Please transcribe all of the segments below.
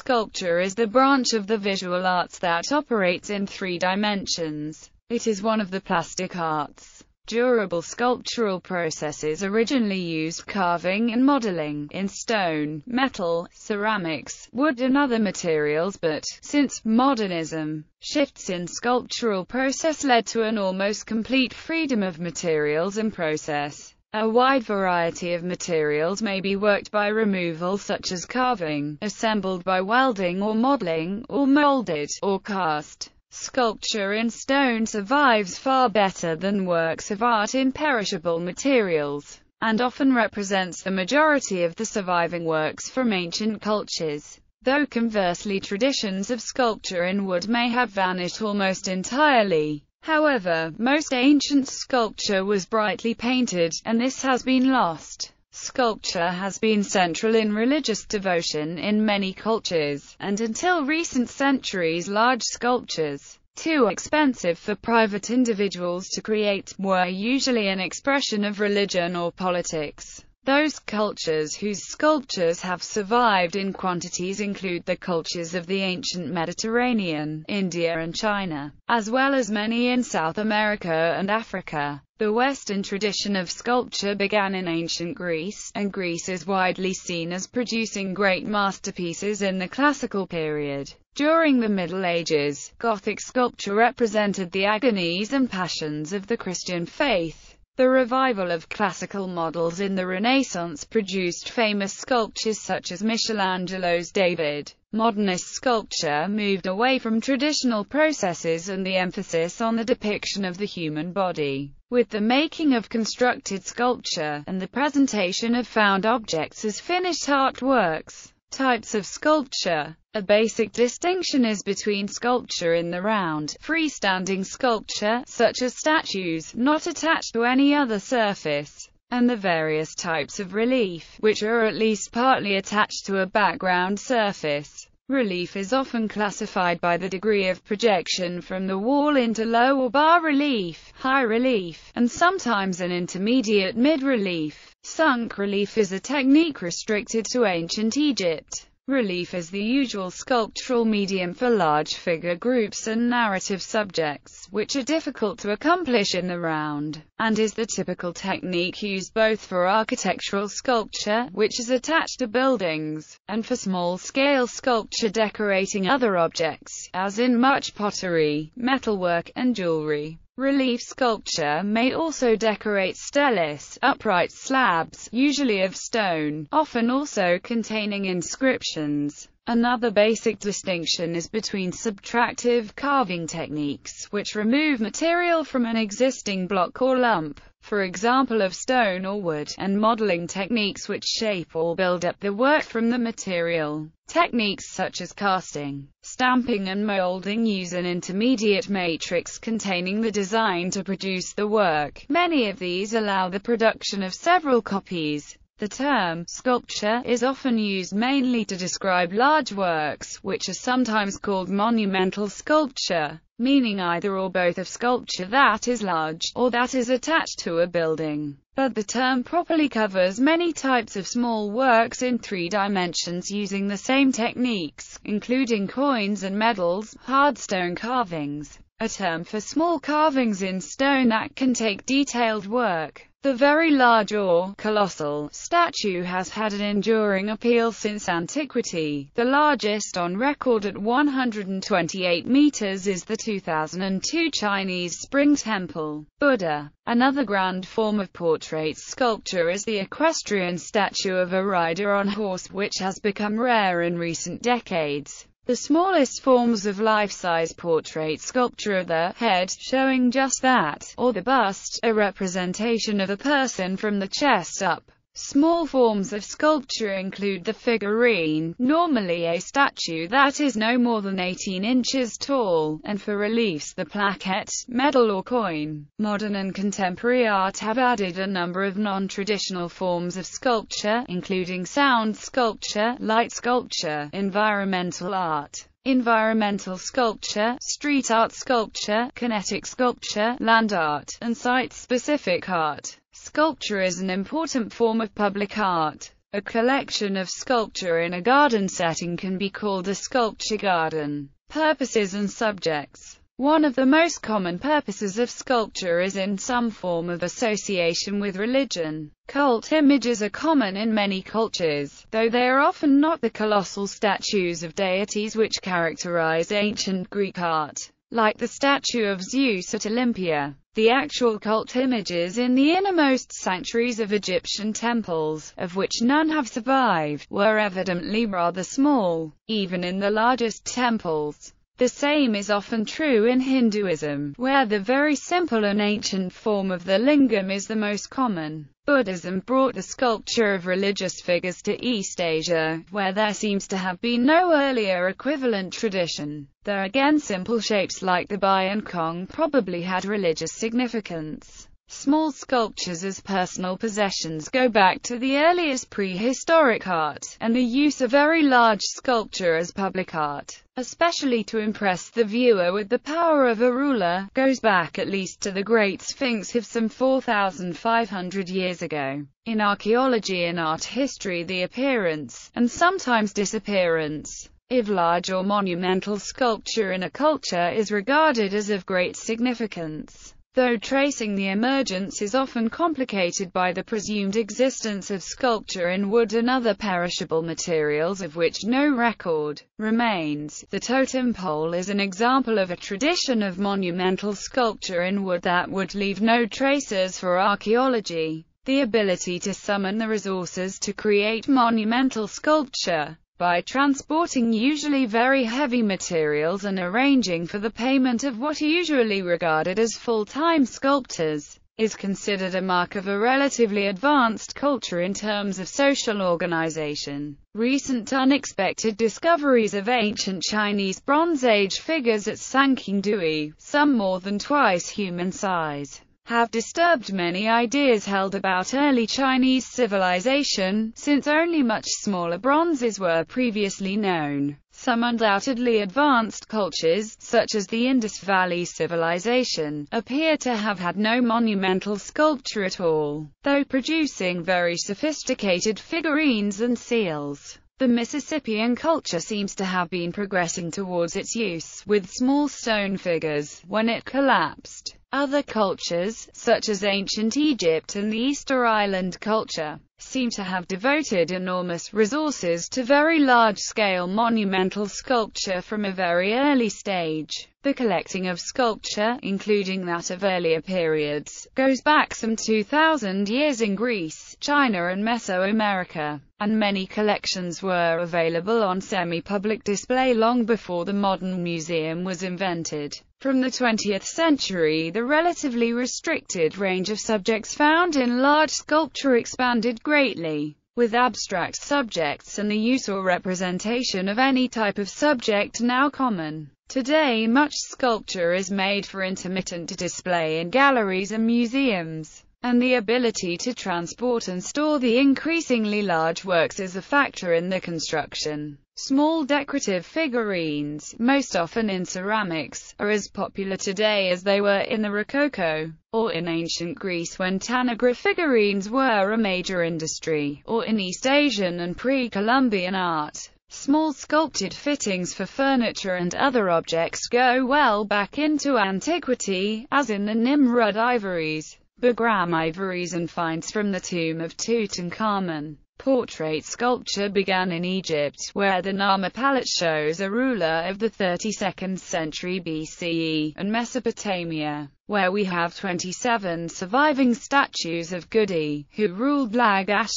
Sculpture is the branch of the visual arts that operates in three dimensions. It is one of the plastic arts. Durable sculptural processes originally used carving and modeling, in stone, metal, ceramics, wood and other materials but, since modernism, shifts in sculptural process led to an almost complete freedom of materials and process. A wide variety of materials may be worked by removal such as carving, assembled by welding or modeling, or molded, or cast. Sculpture in stone survives far better than works of art in perishable materials, and often represents the majority of the surviving works from ancient cultures, though conversely traditions of sculpture in wood may have vanished almost entirely. However, most ancient sculpture was brightly painted, and this has been lost. Sculpture has been central in religious devotion in many cultures, and until recent centuries large sculptures, too expensive for private individuals to create, were usually an expression of religion or politics. Those cultures whose sculptures have survived in quantities include the cultures of the ancient Mediterranean, India and China, as well as many in South America and Africa. The Western tradition of sculpture began in ancient Greece, and Greece is widely seen as producing great masterpieces in the classical period. During the Middle Ages, Gothic sculpture represented the agonies and passions of the Christian faith. The revival of classical models in the Renaissance produced famous sculptures such as Michelangelo's David. Modernist sculpture moved away from traditional processes and the emphasis on the depiction of the human body, with the making of constructed sculpture, and the presentation of found objects as finished artworks. Types of sculpture a basic distinction is between sculpture in the round, freestanding sculpture, such as statues, not attached to any other surface, and the various types of relief, which are at least partly attached to a background surface. Relief is often classified by the degree of projection from the wall into low or bas relief, high relief, and sometimes an intermediate mid-relief. Sunk relief is a technique restricted to ancient Egypt. Relief is the usual sculptural medium for large figure groups and narrative subjects, which are difficult to accomplish in the round, and is the typical technique used both for architectural sculpture, which is attached to buildings, and for small-scale sculpture decorating other objects, as in much pottery, metalwork, and jewelry. Relief sculpture may also decorate steles, upright slabs, usually of stone, often also containing inscriptions. Another basic distinction is between subtractive carving techniques, which remove material from an existing block or lump, for example of stone or wood, and modeling techniques which shape or build up the work from the material. Techniques such as casting, stamping and molding use an intermediate matrix containing the design to produce the work. Many of these allow the production of several copies. The term sculpture is often used mainly to describe large works, which are sometimes called monumental sculpture, meaning either or both of sculpture that is large, or that is attached to a building. But the term properly covers many types of small works in three dimensions using the same techniques, including coins and medals, hard stone carvings, a term for small carvings in stone that can take detailed work. The very large or colossal statue has had an enduring appeal since antiquity. The largest on record at 128 meters is the 2002 Chinese Spring Temple Buddha. Another grand form of portrait sculpture is the equestrian statue of a rider on horse which has become rare in recent decades. The smallest forms of life-size portrait sculpture are the head, showing just that, or the bust, a representation of a person from the chest up. Small forms of sculpture include the figurine, normally a statue that is no more than 18 inches tall, and for reliefs the plaquette, medal or coin. Modern and contemporary art have added a number of non-traditional forms of sculpture, including sound sculpture, light sculpture, environmental art, environmental sculpture, street art sculpture, kinetic sculpture, land art, and site-specific art. Sculpture is an important form of public art. A collection of sculpture in a garden setting can be called a sculpture garden. Purposes and subjects one of the most common purposes of sculpture is in some form of association with religion. Cult images are common in many cultures, though they are often not the colossal statues of deities which characterize ancient Greek art. Like the statue of Zeus at Olympia, the actual cult images in the innermost sanctuaries of Egyptian temples, of which none have survived, were evidently rather small, even in the largest temples. The same is often true in Hinduism, where the very simple and ancient form of the lingam is the most common. Buddhism brought the sculpture of religious figures to East Asia, where there seems to have been no earlier equivalent tradition. There again simple shapes like the bi and cong probably had religious significance. Small sculptures as personal possessions go back to the earliest prehistoric art, and the use of very large sculpture as public art, especially to impress the viewer with the power of a ruler, goes back at least to the Great Sphinx of some 4,500 years ago. In archaeology and art history the appearance, and sometimes disappearance, if large or monumental sculpture in a culture is regarded as of great significance though tracing the emergence is often complicated by the presumed existence of sculpture in wood and other perishable materials of which no record remains. The totem pole is an example of a tradition of monumental sculpture in wood that would leave no traces for archaeology. The ability to summon the resources to create monumental sculpture by transporting usually very heavy materials and arranging for the payment of what usually regarded as full-time sculptors, is considered a mark of a relatively advanced culture in terms of social organization. Recent unexpected discoveries of ancient Chinese Bronze Age figures at Sanxingdui, some more than twice human size, have disturbed many ideas held about early Chinese civilization, since only much smaller bronzes were previously known. Some undoubtedly advanced cultures, such as the Indus Valley Civilization, appear to have had no monumental sculpture at all, though producing very sophisticated figurines and seals. The Mississippian culture seems to have been progressing towards its use, with small stone figures, when it collapsed. Other cultures, such as ancient Egypt and the Easter Island culture, seem to have devoted enormous resources to very large-scale monumental sculpture from a very early stage. The collecting of sculpture, including that of earlier periods, goes back some 2,000 years in Greece, China and Mesoamerica, and many collections were available on semi-public display long before the modern museum was invented. From the 20th century the relatively restricted range of subjects found in large sculpture expanded greatly, with abstract subjects and the use or representation of any type of subject now common. Today much sculpture is made for intermittent display in galleries and museums, and the ability to transport and store the increasingly large works is a factor in the construction. Small decorative figurines, most often in ceramics, are as popular today as they were in the Rococo, or in ancient Greece when Tanagra figurines were a major industry, or in East Asian and pre-Columbian art. Small sculpted fittings for furniture and other objects go well back into antiquity, as in the Nimrud ivories, Bagram ivories and finds from the tomb of Tutankhamun. Portrait sculpture began in Egypt, where the Narmer palette shows a ruler of the 32nd century BCE, and Mesopotamia, where we have 27 surviving statues of Gudea, who ruled Lagash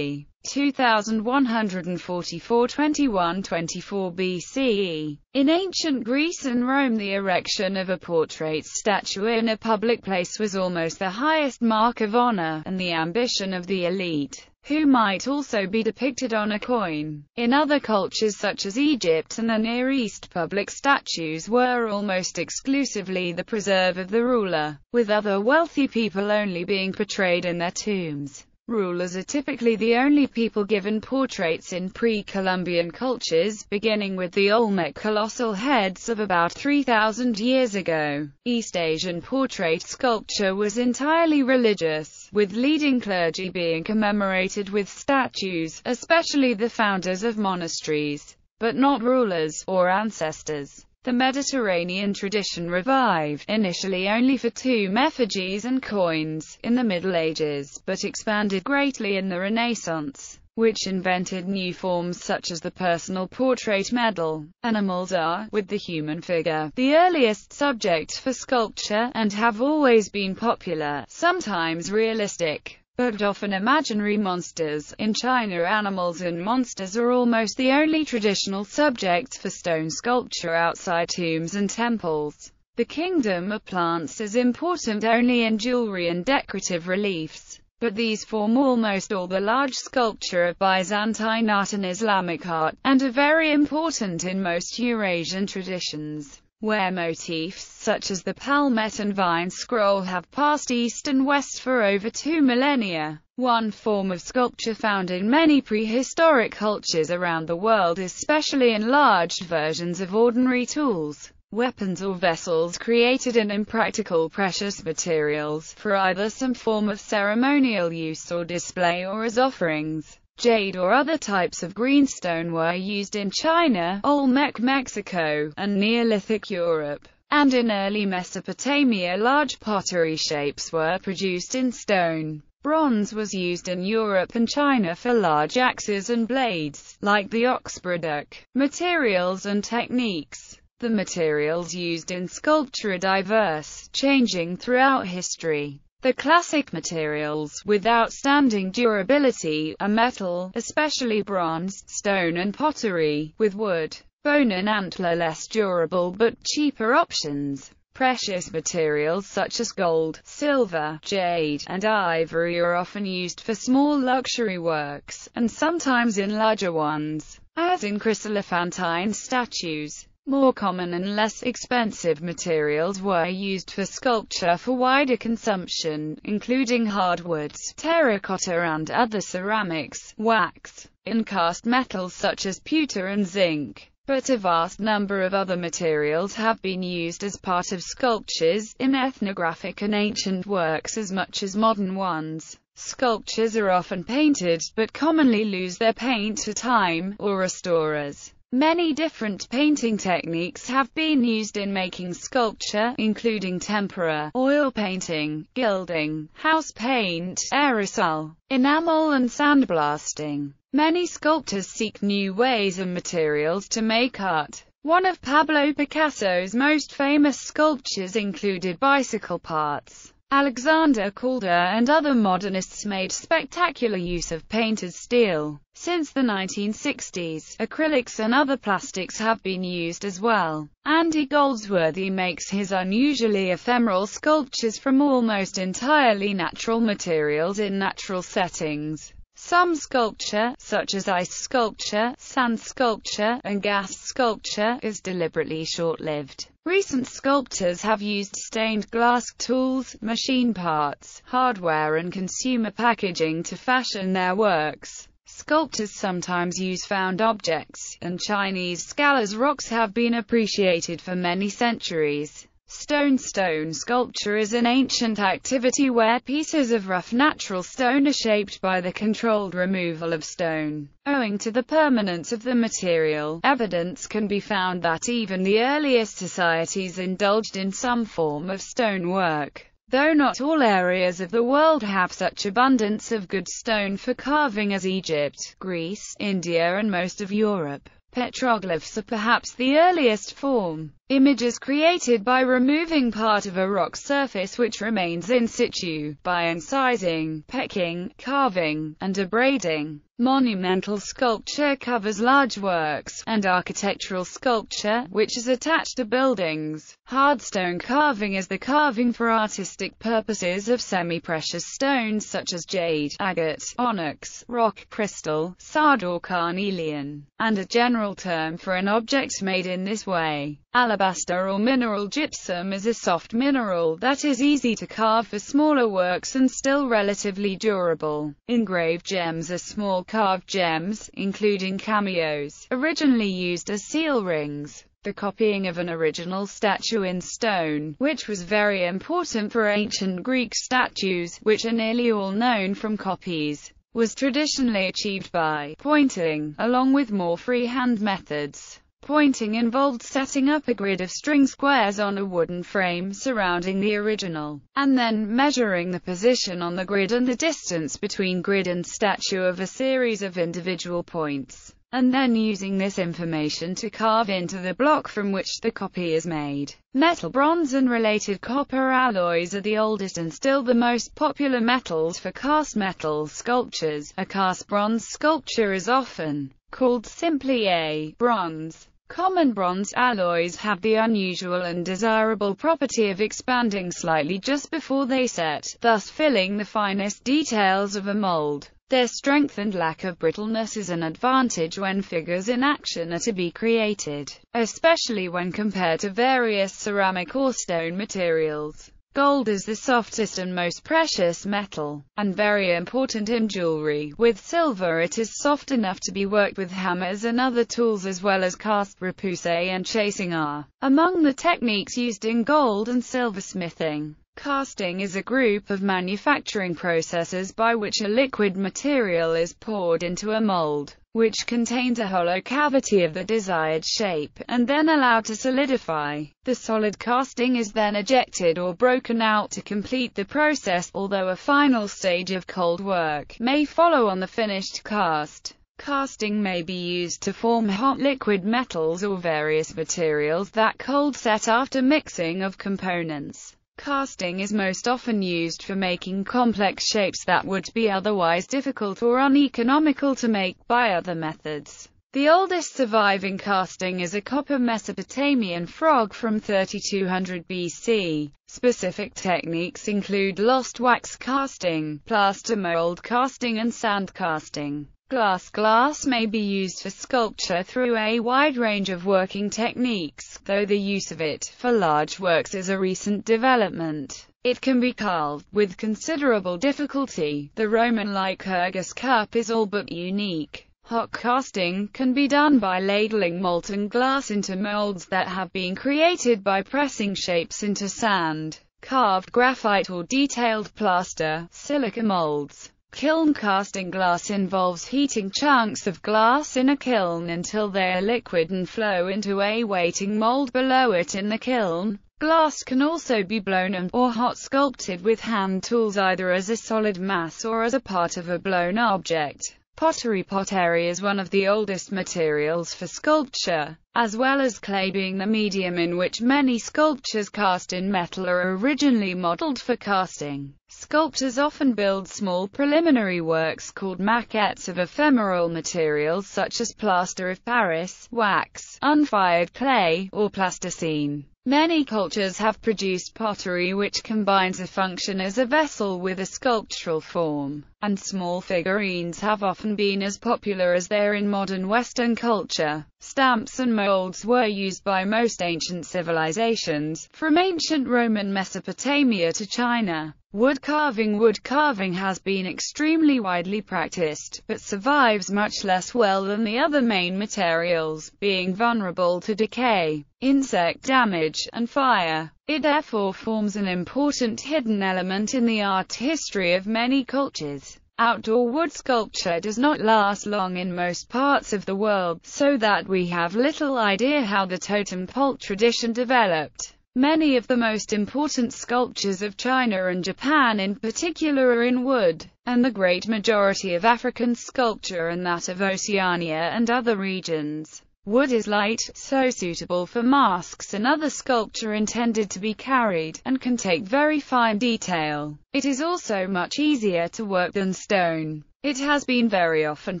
2144 2124 BCE. In ancient Greece and Rome the erection of a portrait statue in a public place was almost the highest mark of honor, and the ambition of the elite who might also be depicted on a coin. In other cultures such as Egypt and the Near East public statues were almost exclusively the preserve of the ruler, with other wealthy people only being portrayed in their tombs. Rulers are typically the only people given portraits in pre-Columbian cultures, beginning with the Olmec colossal heads of about 3,000 years ago. East Asian portrait sculpture was entirely religious with leading clergy being commemorated with statues, especially the founders of monasteries, but not rulers, or ancestors. The Mediterranean tradition revived, initially only for tomb effigies and coins, in the Middle Ages, but expanded greatly in the Renaissance which invented new forms such as the personal portrait medal. Animals are, with the human figure, the earliest subject for sculpture, and have always been popular, sometimes realistic but often imaginary monsters. In China animals and monsters are almost the only traditional subjects for stone sculpture outside tombs and temples. The kingdom of plants is important only in jewelry and decorative reliefs, but these form almost all the large sculpture of Byzantine art and Islamic art, and are very important in most Eurasian traditions where motifs such as the palmette and vine scroll have passed east and west for over two millennia. One form of sculpture found in many prehistoric cultures around the world is specially enlarged versions of ordinary tools, weapons or vessels created in impractical precious materials, for either some form of ceremonial use or display or as offerings. Jade or other types of greenstone were used in China, Olmec Mexico, and Neolithic Europe. And in early Mesopotamia large pottery shapes were produced in stone. Bronze was used in Europe and China for large axes and blades, like the Oxborough dirk. Materials and techniques The materials used in sculpture are diverse, changing throughout history. The classic materials, with outstanding durability, are metal, especially bronze, stone and pottery, with wood, bone and antler less durable but cheaper options. Precious materials such as gold, silver, jade, and ivory are often used for small luxury works, and sometimes in larger ones, as in chryselephantine statues. More common and less expensive materials were used for sculpture for wider consumption, including hardwoods, terracotta and other ceramics, wax, and cast metals such as pewter and zinc. But a vast number of other materials have been used as part of sculptures, in ethnographic and ancient works as much as modern ones. Sculptures are often painted, but commonly lose their paint to time, or restorers. Many different painting techniques have been used in making sculpture, including tempera, oil painting, gilding, house paint, aerosol, enamel and sandblasting. Many sculptors seek new ways and materials to make art. One of Pablo Picasso's most famous sculptures included bicycle parts. Alexander Calder and other modernists made spectacular use of painted steel. Since the 1960s, acrylics and other plastics have been used as well. Andy Goldsworthy makes his unusually ephemeral sculptures from almost entirely natural materials in natural settings. Some sculpture, such as ice sculpture, sand sculpture, and gas sculpture, is deliberately short-lived. Recent sculptors have used stained glass tools, machine parts, hardware and consumer packaging to fashion their works. Sculptors sometimes use found objects, and Chinese scholar's rocks have been appreciated for many centuries. Stone Stone sculpture is an ancient activity where pieces of rough natural stone are shaped by the controlled removal of stone. Owing to the permanence of the material, evidence can be found that even the earliest societies indulged in some form of stone work. Though not all areas of the world have such abundance of good stone for carving as Egypt, Greece, India and most of Europe. Petroglyphs are perhaps the earliest form. Images created by removing part of a rock surface which remains in situ, by incising, pecking, carving, and abrading. Monumental sculpture covers large works, and architectural sculpture, which is attached to buildings. Hardstone carving is the carving for artistic purposes of semi-precious stones such as jade, agate, onyx, rock crystal, sard or carnelian, and a general term for an object made in this way. Alabaster alabaster or mineral gypsum is a soft mineral that is easy to carve for smaller works and still relatively durable. Engraved gems are small carved gems, including cameos, originally used as seal rings the copying of an original statue in stone, which was very important for ancient Greek statues, which are nearly all known from copies was traditionally achieved by pointing, along with more freehand methods. Pointing involved setting up a grid of string squares on a wooden frame surrounding the original, and then measuring the position on the grid and the distance between grid and statue of a series of individual points and then using this information to carve into the block from which the copy is made. Metal, bronze and related copper alloys are the oldest and still the most popular metals for cast metal sculptures. A cast bronze sculpture is often called simply a bronze. Common bronze alloys have the unusual and desirable property of expanding slightly just before they set, thus filling the finest details of a mold. Their strength and lack of brittleness is an advantage when figures in action are to be created, especially when compared to various ceramic or stone materials. Gold is the softest and most precious metal, and very important in jewelry. With silver it is soft enough to be worked with hammers and other tools as well as cast repousse and chasing are among the techniques used in gold and silversmithing. Casting is a group of manufacturing processes by which a liquid material is poured into a mold, which contains a hollow cavity of the desired shape, and then allowed to solidify. The solid casting is then ejected or broken out to complete the process, although a final stage of cold work may follow on the finished cast. Casting may be used to form hot liquid metals or various materials that cold set after mixing of components. Casting is most often used for making complex shapes that would be otherwise difficult or uneconomical to make by other methods. The oldest surviving casting is a copper Mesopotamian frog from 3200 BC. Specific techniques include lost wax casting, plaster mold casting and sand casting. Glass glass may be used for sculpture through a wide range of working techniques, though the use of it for large works is a recent development. It can be carved with considerable difficulty. The Roman-like Lycurgus cup is all but unique. Hot casting can be done by ladling molten glass into molds that have been created by pressing shapes into sand, carved graphite or detailed plaster, silica molds. Kiln casting glass involves heating chunks of glass in a kiln until they are liquid and flow into a waiting mold below it in the kiln. Glass can also be blown and or hot sculpted with hand tools either as a solid mass or as a part of a blown object. Pottery Pottery is one of the oldest materials for sculpture, as well as clay being the medium in which many sculptures cast in metal are originally modeled for casting. Sculptors often build small preliminary works called maquettes of ephemeral materials such as plaster of Paris, wax, unfired clay, or plasticine. Many cultures have produced pottery which combines a function as a vessel with a sculptural form, and small figurines have often been as popular as they are in modern Western culture. Stamps and molds were used by most ancient civilizations, from ancient Roman Mesopotamia to China. Wood carving Wood carving has been extremely widely practiced, but survives much less well than the other main materials, being vulnerable to decay, insect damage, and fire. It therefore forms an important hidden element in the art history of many cultures. Outdoor wood sculpture does not last long in most parts of the world, so that we have little idea how the totem pole tradition developed. Many of the most important sculptures of China and Japan in particular are in wood, and the great majority of African sculpture and that of Oceania and other regions. Wood is light, so suitable for masks and other sculpture intended to be carried, and can take very fine detail. It is also much easier to work than stone. It has been very often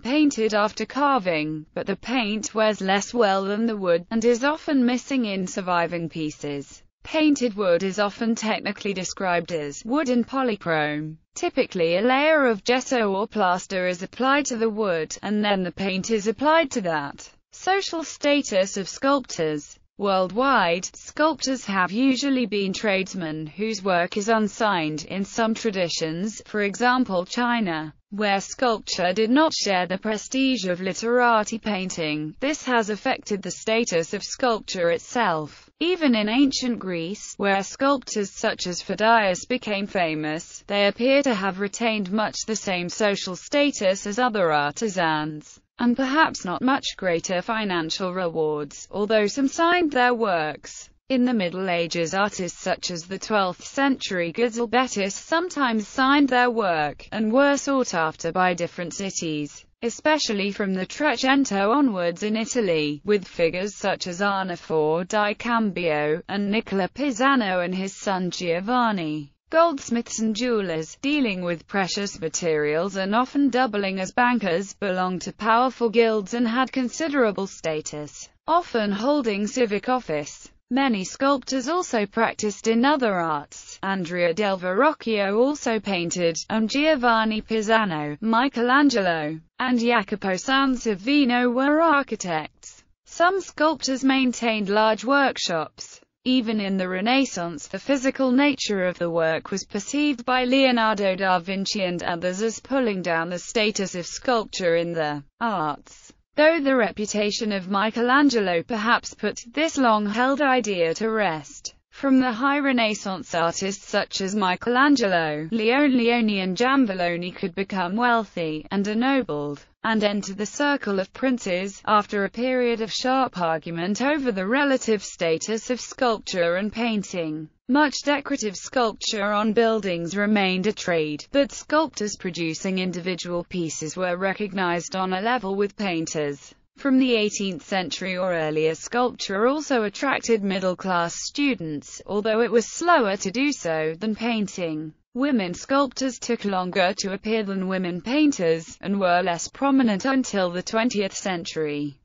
painted after carving, but the paint wears less well than the wood, and is often missing in surviving pieces. Painted wood is often technically described as wood in polychrome. Typically a layer of gesso or plaster is applied to the wood, and then the paint is applied to that. Social status of sculptors Worldwide, sculptors have usually been tradesmen whose work is unsigned in some traditions, for example China, where sculpture did not share the prestige of literati painting. This has affected the status of sculpture itself. Even in ancient Greece, where sculptors such as Phidias became famous, they appear to have retained much the same social status as other artisans and perhaps not much greater financial rewards, although some signed their works. In the Middle Ages artists such as the 12th century Gislebertus sometimes signed their work, and were sought after by different cities, especially from the Trecento onwards in Italy, with figures such as Arnolfo di Cambio, and Nicola Pisano and his son Giovanni. Goldsmiths and jewelers, dealing with precious materials and often doubling as bankers, belonged to powerful guilds and had considerable status, often holding civic office. Many sculptors also practiced in other arts. Andrea del Verrocchio also painted, and Giovanni Pisano, Michelangelo, and Jacopo Sansovino were architects. Some sculptors maintained large workshops. Even in the Renaissance the physical nature of the work was perceived by Leonardo da Vinci and others as pulling down the status of sculpture in the arts. Though the reputation of Michelangelo perhaps put this long-held idea to rest. From the high Renaissance artists such as Michelangelo, Leone Leoni and Giambologna could become wealthy, and ennobled and enter the circle of princes, after a period of sharp argument over the relative status of sculpture and painting. Much decorative sculpture on buildings remained a trade, but sculptors producing individual pieces were recognized on a level with painters. From the 18th century or earlier sculpture also attracted middle-class students, although it was slower to do so than painting. Women sculptors took longer to appear than women painters, and were less prominent until the 20th century.